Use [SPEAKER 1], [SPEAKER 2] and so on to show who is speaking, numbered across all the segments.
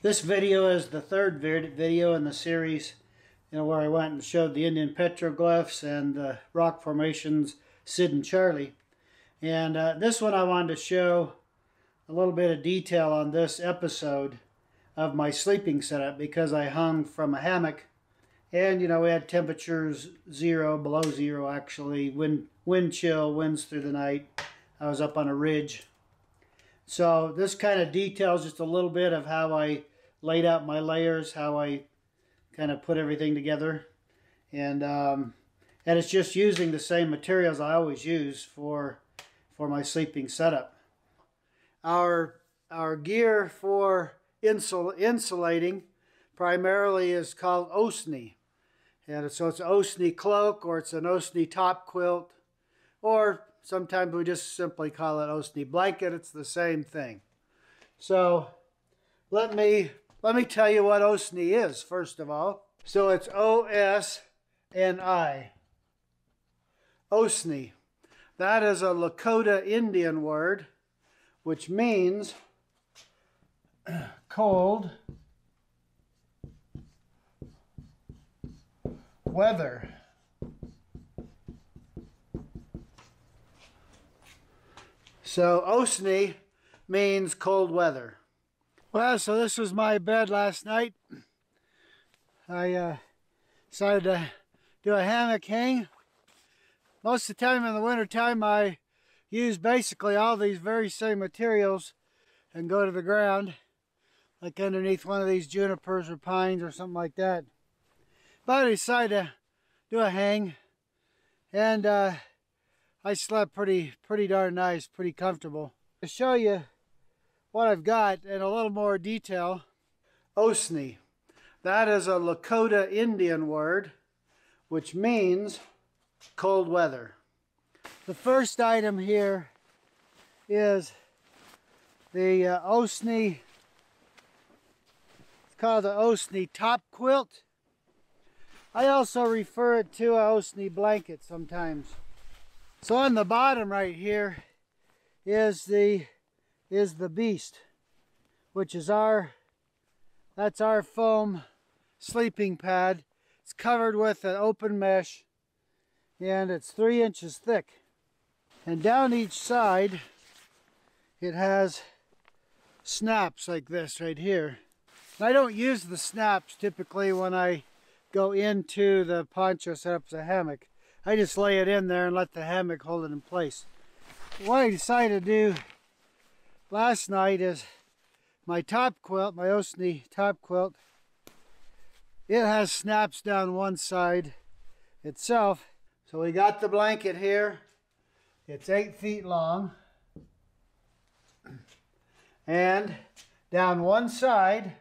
[SPEAKER 1] This video is the third video in the series you know, where I went and showed the Indian petroglyphs and the rock formations Sid and Charlie. And uh, this one I wanted to show a little bit of detail on this episode of my sleeping setup because I hung from a hammock and you know we had temperatures zero, below zero actually, wind, wind chill, winds through the night. I was up on a ridge so this kind of details just a little bit of how I laid out my layers, how I kind of put everything together. And um, and it's just using the same materials I always use for for my sleeping setup. Our our gear for insul insulating primarily is called Osni. And so it's an Osni cloak or it's an Osni top quilt or Sometimes we just simply call it Osni blanket. It's the same thing. So let me let me tell you what Osni is first of all. So it's O S N I. Osni. That is a Lakota Indian word which means cold weather. So Osni means cold weather. Well, so this was my bed last night. I uh, decided to do a hammock hang. Most of the time in the wintertime I use basically all these very same materials and go to the ground like underneath one of these junipers or pines or something like that. But I decided to do a hang and uh, I slept pretty, pretty darn nice, pretty comfortable. To show you what I've got in a little more detail, Osni. That is a Lakota Indian word, which means cold weather. The first item here is the uh, Osni, it's called the Osni top quilt. I also refer it to a Osni blanket sometimes. So on the bottom right here is the is the beast, which is our that's our foam sleeping pad. It's covered with an open mesh and it's three inches thick. And down each side it has snaps like this right here. I don't use the snaps typically when I go into the poncho set up as a hammock. I just lay it in there and let the hammock hold it in place. What I decided to do last night is my top quilt, my Osni top quilt, it has snaps down one side itself. So we got the blanket here. It's eight feet long. And down one side,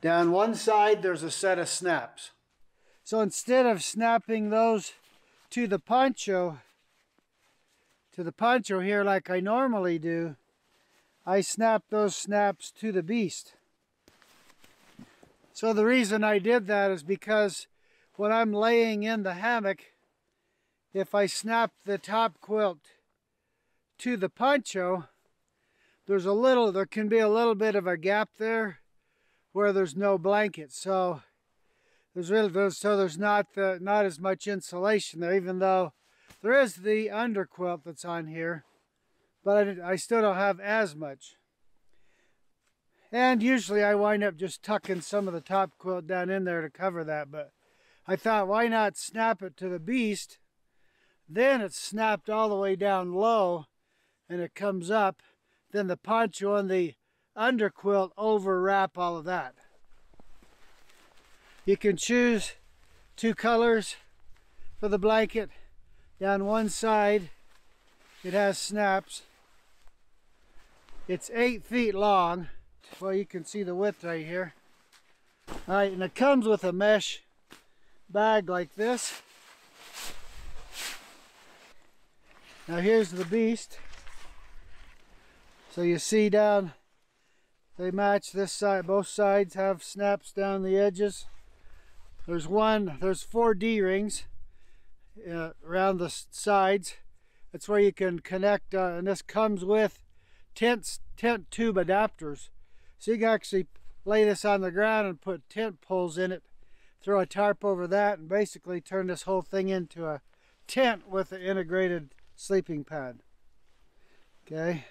[SPEAKER 1] Down one side, there's a set of snaps. So instead of snapping those to the poncho, to the poncho here like I normally do, I snap those snaps to the beast. So the reason I did that is because when I'm laying in the hammock, if I snap the top quilt to the poncho, there's a little, there can be a little bit of a gap there where there's no blanket. So there's really so there's not the, not as much insulation there, even though there is the underquilt that's on here, but I, I still don't have as much. And usually I wind up just tucking some of the top quilt down in there to cover that, but I thought why not snap it to the beast, then it's snapped all the way down low and it comes up, then the poncho and the underquilt over wrap all of that. You can choose two colors for the blanket. Down one side, it has snaps. It's eight feet long. Well, you can see the width right here. All right, and it comes with a mesh bag like this. Now here's the beast. So you see down they match this side. Both sides have snaps down the edges. There's one, there's four D-rings uh, around the sides. That's where you can connect, uh, and this comes with tent, tent tube adapters. So you can actually lay this on the ground and put tent poles in it, throw a tarp over that, and basically turn this whole thing into a tent with an integrated sleeping pad. Okay,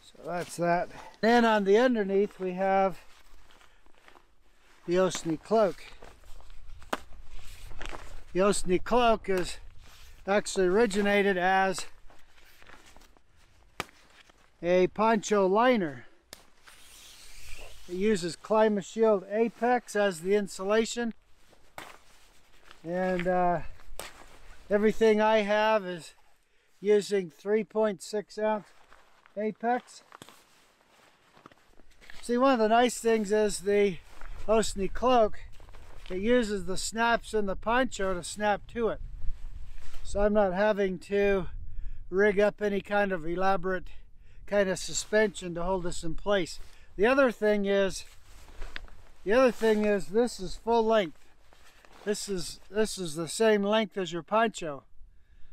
[SPEAKER 1] so that's that. Then on the underneath we have the Osni cloak. The Osni cloak is actually originated as a poncho liner. It uses Climashield Apex as the insulation and uh, everything I have is using 3.6 ounce Apex. See one of the nice things is the Osni cloak it uses the snaps in the poncho to snap to it. So I'm not having to rig up any kind of elaborate kind of suspension to hold this in place. The other thing is, the other thing is this is full length. This is, this is the same length as your poncho.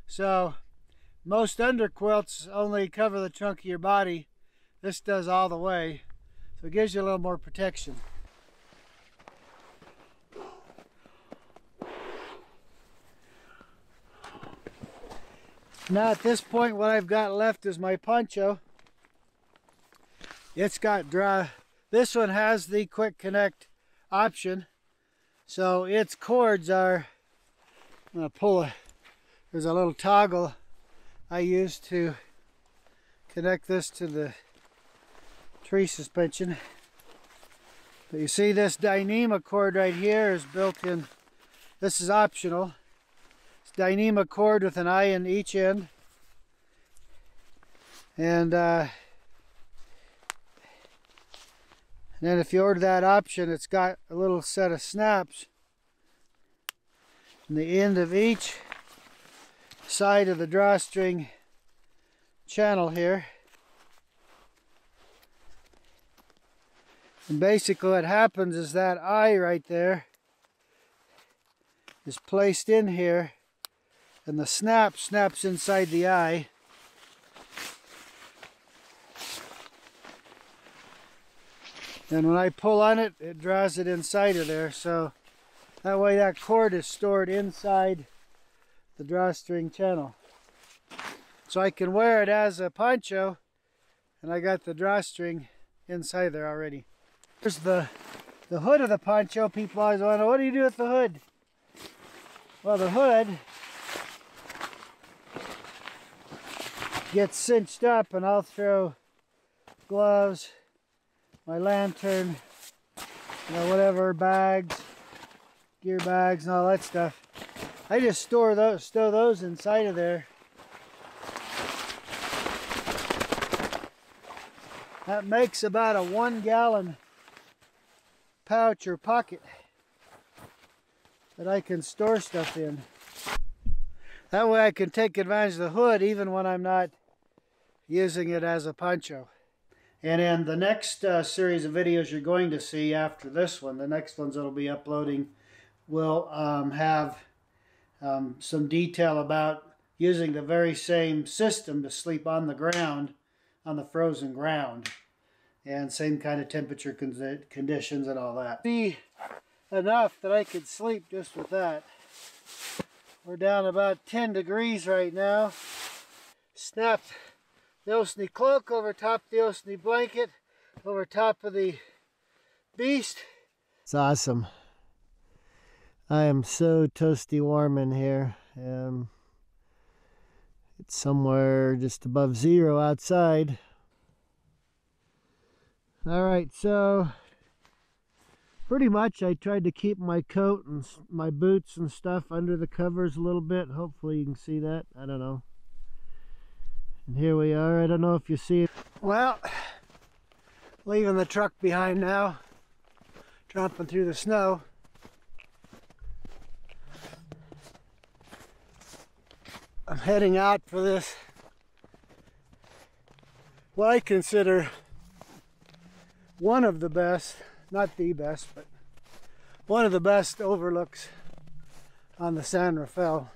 [SPEAKER 1] So most underquilts only cover the trunk of your body. This does all the way. So it gives you a little more protection. Now at this point what I've got left is my poncho. It's got dry. This one has the quick connect option. So its cords are, I'm gonna pull a, there's a little toggle I use to connect this to the tree suspension. But you see this Dyneema cord right here is built in, this is optional. Dyneema cord with an eye in each end. And, uh, and then if you order that option, it's got a little set of snaps in the end of each side of the drawstring channel here. And basically what happens is that eye right there is placed in here and the snap snaps inside the eye. And when I pull on it, it draws it inside of there. So that way that cord is stored inside the drawstring channel. So I can wear it as a poncho and I got the drawstring inside there already. Here's the, the hood of the poncho. People always wonder, what do you do with the hood? Well, the hood gets cinched up and I'll throw gloves, my lantern, you know, whatever, bags, gear bags and all that stuff. I just store those, stow those inside of there. That makes about a one gallon pouch or pocket that I can store stuff in. That way I can take advantage of the hood even when I'm not using it as a poncho. And in the next uh, series of videos you're going to see after this one, the next ones that'll be uploading will um, have um, some detail about using the very same system to sleep on the ground, on the frozen ground. And same kind of temperature con conditions and all that. Be enough that I could sleep just with that. We're down about 10 degrees right now. Snapped the Osni cloak over top the Osni blanket, over top of the beast. It's awesome. I am so toasty warm in here. Um, it's somewhere just above zero outside. All right, so pretty much I tried to keep my coat and my boots and stuff under the covers a little bit. Hopefully you can see that. I don't know. And here we are. I don't know if you see it. Well, leaving the truck behind now. Tromping through the snow. I'm heading out for this what I consider one of the best, not the best, but one of the best overlooks on the San Rafael.